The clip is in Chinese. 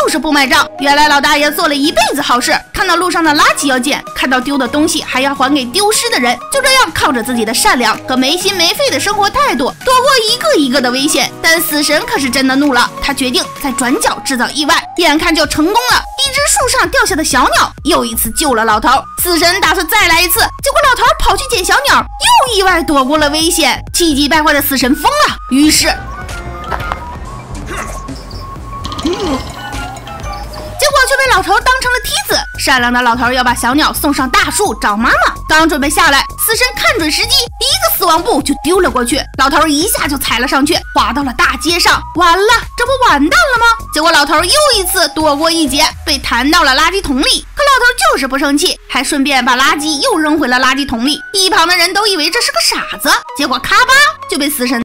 就是不买账。原来老大爷做了一辈子好事，看到路上的垃圾要捡，看到丢的东西还要还给丢失的人，就这样靠着自己的善良和没心没肺的生活态度，躲过一个一个的危险。但死神可是真的怒了，他决定在转角制造意外，眼看就成功了。一只树上掉下的小鸟又一次救了老头。死神打算再来一次，结果老头跑去捡小鸟，又意外躲过了危险。气急败坏的死神疯了，于是。结老头当成了梯子。善良的老头要把小鸟送上大树找妈妈，刚准备下来，死神看准时机，一个死亡步就丢了过去。老头一下就踩了上去，滑到了大街上。完了，这不完蛋了吗？结果老头又一次躲过一劫，被弹到了垃圾桶里。可老头就是不生气，还顺便把垃圾又扔回了垃圾桶里。一旁的人都以为这是个傻子，结果咔吧就被死神。